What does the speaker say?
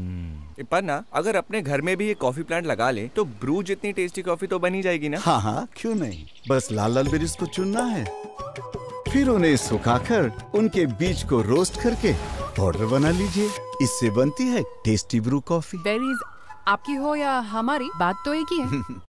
हम्म। पर अगर अपने घर में भी ये कॉफ़ी प्लांट लगा ले तो ब्रू जितनी टेस्टी कॉफ़ी तो बनी जाएगी ना? हाँ हाँ क्यों नहीं? बस लाल लाल बेरीज को चुनना है। फिर उन्हें सुखाकर उनके बीज को रोस्ट करके पाउडर बना लीजिए। इससे बनती है टेस्टी ब्रू कॉफ़ी बेरीज आपकी हो या हमारी बात तो एक ही है।